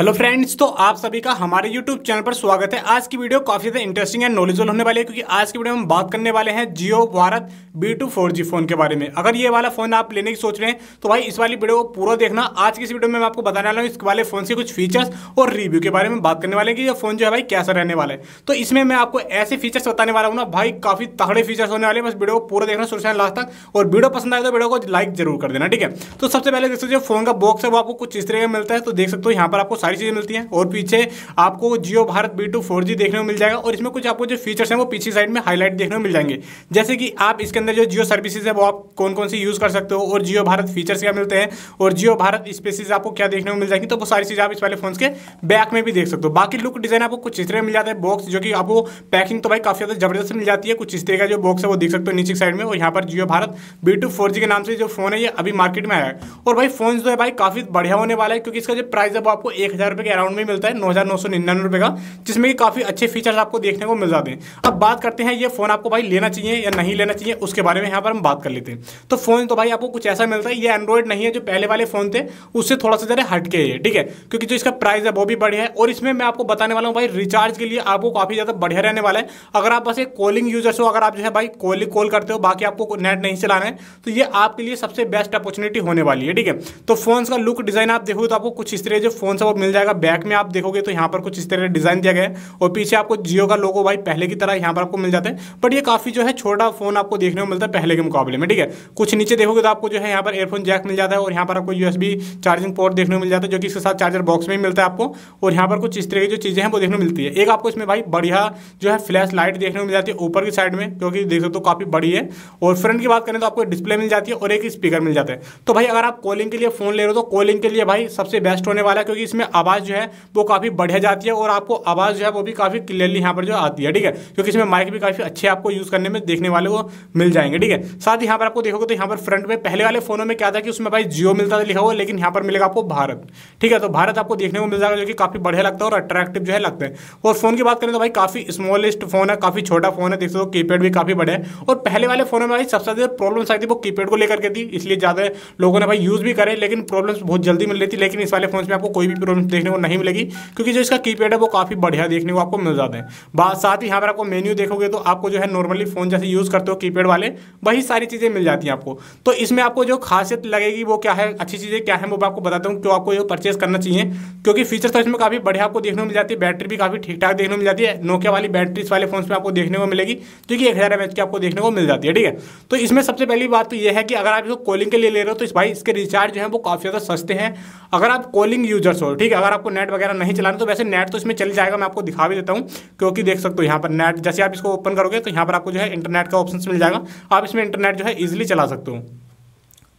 Hello friends तो आप सभी का हमारे यूट्यूब चैनल पर स्वागत है। आज की वीडियो काफ़ी ज़्यादा इंटरेस्टिंग एंड नॉलेजल होने वाली है, क्योंकि आज की वीडियो में हम बात करने वाले हैं Jio Bharat B two four G phone के बारे में। अगर ये वाला फ़ोन आप लेने की सोच रहे हैं तो भाई इस वाली वीडियो को पूरा देखना। आज की इस वीडियो में मैं आपको बताने वाला हूँ, इस वाले फ़ोन के कुछ फीचर्स और रिव्यू के बारे में बात करने वाले कि ये फ़ोन जो है भाई कैसा रहने वाला है। तो इसमें मैं आपको ऐसे फीचर्स बताने वाला हूँ ना, भाई काफ़ी तगड़े फीचर्स होने वाले बस वीडियो को पूरा देखना सोचना लास्ट तक, और वीडियो पसंद आए तो वीडियो को लाइक ज़रूर कर देना, ठीक है? तो सबसे पहले देख सकते फ़ोन का बॉक्स है, वो आपको कुछ इस तरह का मिलता है तो देख सकते हो, यहाँ पर आपको सारी चीज़ें मिलती है। और पीछे आपको Jio Bharat B two four G देखने को मिल जाएगा और इसमें कुछ आपको जो फीचर्स हैं वो पीछे साइड में हाईलाइट देखने को मिल जाएँगे। जैसे कि आप इसके अंदर जो जियो सर्विसेज़ है वो आप कौन कौन सी यूज़ कर सकते हो और जियो भारत फीचर्स क्या मिलते हैं और जियो भारत स्पेसिस आपको क्या देखने को मिल जाएँगी तो वो सारी चीज़ आप इस वाले फ़ोन के बैक में भी देख सकते हो। बाकी लुक डिज़ाइन आपको कुछ इस तरह मिल जाता है बॉक्स जो कि आपको पैकिंग तो भाई काफ़ी ज़्यादा ज़बरदस्त मिल जाती है। कुछ इस तरह का जो बॉक्स है वो देख सकते हो नीचे साइड में और यहाँ पर Jio Bharat B two four G के नाम से जो फ़ोन है ये अभी मार्केट में आया है। और भाई फ़ोन जो है भाई काफ़ी बढ़िया होने वाला है क्योंकि इसका जो प्राइस है वो आपको एक हज़ार रुपए के अराउंड में मिलता है, नौ हज़ार नौ सौ निन्यानवे रुपए का, जिसमें कि काफ़ी अच्छे फीचर्स आपको देखने को मिल जाते हैं। अब बात करते हैं, ये फ़ोन आपको भाई लेना चाहिए या नहीं लेना चाहिए, उसके बारे में यहाँ पर हम बात कर लेते हैं। तो फ़ोन तो भाई आपको कुछ ऐसा मिलता है, ये एंड्रॉइड नहीं है, जो पहले वाले फ़ोन थे, उससे थोड़ा सा ज़रा हट के है, ठीक है? क्योंकि जो इसका प्राइस है, वो भी बढ़िया है, और इसमें मैं आपको बताने वाला हूँ भाई रिचार्ज के लिए आपको काफ़ी ज़्यादा बढ़िया रहने वाला है। अगर आप बस एक कॉलिंग यूज़र्स हो, अगर आप जो है भाई कॉल कॉल करते हो, बाकी आपको नेट नहीं चलाना है तो ये आपके लिए सबसे बेस्ट अपॉर्चुनिटी होने वाली है, ठीक है? तो फ़ोन का लुक डिज़ाइन आप देखो तो आपको कुछ इस तरह जो फ़ोन है, वो मिल जाएगा। बैक में आप देखोगे तो यहाँ पर कुछ इस तरह डिज़ाइन दिया गया है और पीछे आपको जियो का लोगो भाई पहले की तरह यहाँ पर आपको मिल जाता है। बट ये काफ़ी जो है छोटा फ़ोन आपको देखने को मिलता है पहले के मुकाबले में, ठीक है? कुछ नीचे देखोगे तो आपको जो है यहाँ पर एयरफोन जैक मिल जाता है और यहाँ पर आपको यूएसबी चार्जिंग पोर्ट देखने को मिल जाता है, जो कि इसके साथ चार्जर बॉक्स में मिलता है आपको। और यहाँ पर कुछ इस तरह की जो चीज़ें हैं वो देखने को मिलती है। एक आपको इसमें भाई बढ़िया जो है फ्लैश लाइट देखने को मिल जाती है ऊपर की साइड में क्योंकि देख सकते हो काफ़ी बड़ी है। और फ्रंट की बात करें तो आपको डिस्प्ले मिल जाती है और एक स्पीकर मिल जाता है। तो भाई अगर आप कॉलिंग के लिए फ़ोन ले रहे हो तो कॉलिंग के लिए भाई सबसे बेस्ट होने वाला है, क्योंकि इसमें आवाज़ जो है, वो काफ़ी बढ़िया जाती है और आपको आवाज़ जो है, वो भी काफ़ी क्लियरली यहाँ पर जो आती है, ठीक है? क्योंकि इसमें माइक भी काफ़ी अच्छे आपको यूज़ करने में, देखने वाले को मिल जाएँगे, ठीक है? साथ ही यहाँ पर आपको देखोगे तो यहाँ पर फ्रंट में, पहले वाले फोनों में क्या था कि उसमें भाई जियो मिलता था लिखा हुआ, लेकिन यहाँ पर मिलेगा आपको भारत, ठीक है? तो भारत आपको देखने को मिल जाएगा, जो कि काफ़ी बढ़िया लगता है और अट्रैक्टिव जो है लगता है। और फ़ोन की बात करें तो भाई काफ़ी स्मॉलेस्ट फ़ोन है, काफ़ी छोटा फ़ोन है, देख सकते हो कीपैड भी काफ़ी बड़े है। और पहले वाले फोनों में भाई सबसे ज़्यादा प्रॉब्लम आई थी, वो कीपैड को लेकर के थी, इसलिए ज़्यादा लोगों ने भाई यूज़ भी करे, लेकिन प्रॉब्लम्स बहुत जल्दी मिल रही थी, लेकिन इस वाले फ़ोन में आपको कोई भी प्रॉब्लम देखने को नहीं मिलेगी, क्योंकि जो इसका कीपैड है वो काफ़ी बढ़िया देखने को आपको मिल जाता है। साथ ही यहाँ पर आपको मेन्यू देखोगे तो आपको जो है नॉर्मली फ़ोन जैसे यूज़ करते हो कीपैड वाले, वही सारी चीज़ें मिल जाती हैं आपको। तो इसमें आपको जो खासियत लगेगी वो क्या है, अच्छी चीज़ें क्या है वो आपको बताता हूँ, क्यों आपको ये परचेज करना चाहिए। क्योंकि फीचर तो इसमें काफ़ी बढ़िया आपको देखने को मिल जाती है बैटरी भी काफ़ी ठीक ठाक देखने को मिल जाती है नोकिया वाली बैटरी वाले फ़ोन में आपको देखने को मिलेगी जो कि एक हज़ार एम की आपको देखने को मिल जाती है, ठीक है। तो इसमें सबसे पहली बात तो यह है कि अगर आप इसको कॉलिंग के लिए ले रहे हो तो इस भाई इसके रिचार्ज जो है वो काफ़ी ज़्यादा सस्ते हैं। अगर आप कॉलिंग यूज़र्स हो, ठीक है, अगर आपको नेट वगैरह नहीं चलाना तो वैसे नेट तो इसमें चल जाएगा, मैं आपको दिखा भी देता हूँ, क्योंकि देख सकते हो यहाँ पर नेट जैसे आप इसको ओपन करोगे तो यहाँ पर आपको जो है इंटरनेट का ऑप्शन मिल जाएगा, आप इसमें इंटरनेट जो है ईजिली चला सकते हो।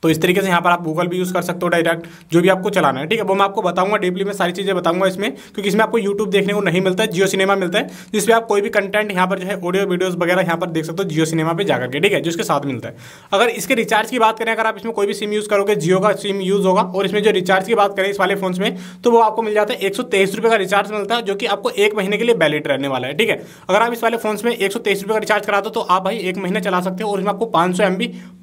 तो इस तरीके से यहाँ पर आप गूगल भी यूज़ कर सकते हो डायरेक्ट जो भी आपको चलाना है, ठीक है? वो मैं आपको बताऊँगा डीपली में सारी चीज़ें बताऊँगा इसमें, क्योंकि इसमें आपको यूट्यूब देखने को नहीं मिलता है जियो सिनेमा मिलता है जिसमें आप कोई भी कंटेंट यहाँ पर जो है ऑडियो वीडियोज़ वगैरह यहाँ पर देख सकते हो जियो सिनेमा पर जाकर के, ठीक है? जिसके साथ मिलता है। अगर इसके रिचार्ज की बात करें, अगर आप इसमें कोई भी सिम यूज़ करोगे जियो का सिम यूज़ होगा, और इसमें जो रिचार्ज की बात करें इस वाले फ़ोन में तो वो आपको मिल जाता है एक सौ का रिचार्ज मिलता है, जो कि आपको एक महीने के लिए वैलिड रहने वाला है, ठीक है? अगर आप इस वाले फ़ोन में एक सौ का रिचार्ज करा दो तो आप भाई एक महीने चला सकते हो, और इसमें आपको पाँच सौ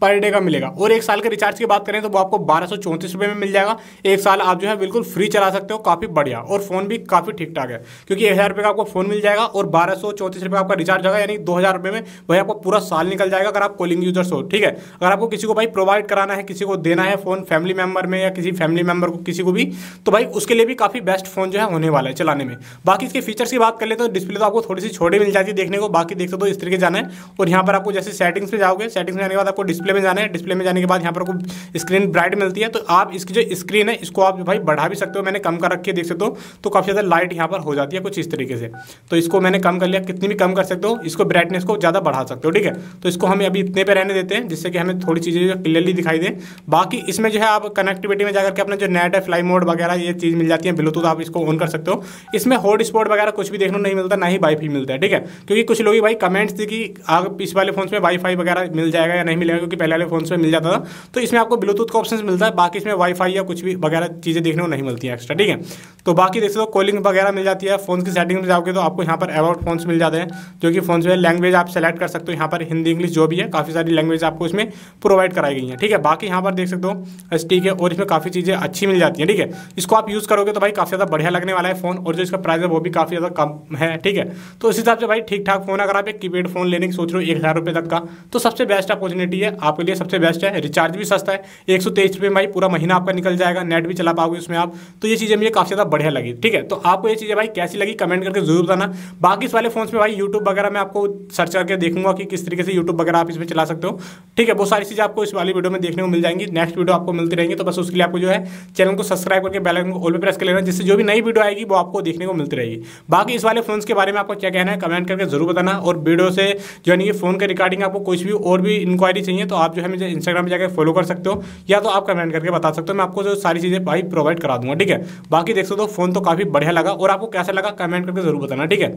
पर डे का मिलेगा। और एक साल के रिचार्ज की बात करें तो वो आपको बारह सौ चौंतीस रुपये में मिल जाएगा। एक साल आप जो है बिल्कुल फ्री चला सकते हो, काफ़ी बढ़िया। और फ़ोन भी काफ़ी ठीक ठाक है, क्योंकि एक हज़ार रुपये का आपको फ़ोन मिल जाएगा और बारह सौ चौंतीस रुपये आपका रिचार्ज होगा, यानी दो हज़ार रुपये में वही आपको पूरा साल निकल जाएगा अगर आप कॉलिंग यूज़र्स हो, ठीक है? अगर आपको किसी को भाई प्रोवाइड कराना है, किसी को देना है फ़ोन फैमिली मेंबर में या किसी फैमिली मेंबर को, किसी को भी तो भाई उसके लिए भी काफ़ी बेस्ट फ़ोन जो है होने वाला है चलाने में। बाकी इसके फीचर्स की बात कर ले तो डिस्प्ले तो आपको थोड़ी सी छोटी मिल जाती है देखने को, बाकी देख सकते हो इस तरीके जाना है। और यहाँ पर आपको जैसे सेटिंग्स में जाओगे सेटिंग्स में जाने के बाद आपको डिस्प्ले में जाना है। डिस्प्ले में जाने के बाद यहाँ पर स्क्रीन ब्राइट मिलती है। तो आप इसकी जो स्क्रीन है, इसको आप भाई बढ़ा भी सकते हो। मैंने कम कर रखी है, देख सकते हो। तो काफ़ी ज़्यादा लाइट यहाँ पर हो जाती है कुछ इस तरीके से। तो इसको मैंने कम कर लिया। कितनी भी कम कर सकते हो, इसको ब्राइटनेस को ज़्यादा बढ़ा सकते हो, ठीक है? तो इसको हमें अभी इतने पर रहने देते हैं, जिससे कि हमें थोड़ी चीज़ें क्लियरली दिखाई दे। बाकी इसमें जो है आप कनेक्टिविटी में जाकर के अपना जो नेट है फ्लाई मोड वगैरह, ये चीज़ मिल जाती है। ब्लूटूथ आप इसको ऑन कर सकते हो। इसमें हॉट स्पॉट वगैरह कुछ भी देखने नहीं मिलता, ना ही वाईफाई मिलता है, ठीक है? क्योंकि कुछ लोग भाई कमेंट्स थी कि आप इस वाले फ़ोन में वाईफाई वगैरह मिल जाएगा या नहीं मिलेगा? क्योंकि पहले वाले फ़ोन में मिल जाता था। तो इसमें आपको ब्लूटूथ का ऑप्शन मिलता है, बाकी इसमें वाईफाई या कुछ भी वगैरह चीज़ें देखने को नहीं मिलती है एक्स्ट्रा ठीक है? तो बाकी देख सकते हो कॉलिंग वगैरह मिल जाती है फ़ोन की सेटिंग में जाओगे तो आपको यहाँ पर अबाउट फ़ोन मिल जाते हैं, जो कि फ़ोन में लैंग्वेज आप सेलेक्ट कर सकते हो। यहाँ पर हिंदी, इंग्लिश जो भी है, काफ़ी सारी लैंग्वेज आपको इसमें प्रोवाइड कराई गई है, ठीक है? बाकी यहाँ पर देख सकते हो एस ठीक है और इसमें काफ़ी चीज़ें अच्छी मिल जाती हैं, ठीक है? इसको आप यूज़ करोगे तो भाई काफ़ी ज़्यादा बढ़िया लगने वाला है फ़ोन और जो इसका प्राइस है वो भी काफ़ी ज़्यादा कम है, ठीक है? तो उस हिसाब से भाई ठीक ठाक फ़ोन अगर आप एक कीपैड फ़ोन लेने की सोच रहे हो, एक हज़ार रुपये तक का तो सबसे बेस्ट अपॉर्चुनिटी है आपके लिए सबसे बेस्ट है रिचार्ज भी सस्ता है, एक सौ तेईस रुपये भाई पूरा महीना आपका निकल जाएगा नेट भी चला पाओगे उसमें आप तो ये चीज़ें मुझे काफ़ी ज़्यादा बढ़िया लगी, ठीक है? तो आपको ये चीज़ें भाई कैसी लगी कमेंट करके ज़रूर बताना। बाकी इस वाले फ़ोन में भाई यूट्यूब वगैरह मैं आपको सर्च करके देखूँगा कि किस तरीके से यूट्यूब वगैरह आप इसमें चला सकते हो, ठीक है? बहुत सारी चीज़ें आपको इस वाली वीडियो में देखने को मिल जाएँगी नेक्स्ट वीडियो आपको मिलती रहेंगी तो बस उसके लिए आपको जो है चैनल को सब्सक्राइब करके बेल आइकन को ऑल प्रेस कर लेना, जिससे जो भी नई वीडियो आएगी वो आपको देखने को मिलती रहेगी। बाकी इस वाले फ़ोन के बारे में आपको क्या कहना है कमेंट करके ज़रूर बताना, और वीडियो से जो है फ़ोन के रिगार्डिंग आपको कुछ भी और भी इंक्वायरी चाहिए तो आप जो है मुझे इंस्टाग्राम पर जाकर फॉलो कर सकते हो, या तो आप कमेंट करके बता सकते हो, मैं आपको जो सारी चीज़ें भाई प्रोवाइड करा दूँगा, ठीक है? बाकी देख सकते हो फ़ोन तो काफ़ी बढ़िया लगा, और आपको कैसा लगा कमेंट करके ज़रूर बताना, ठीक है?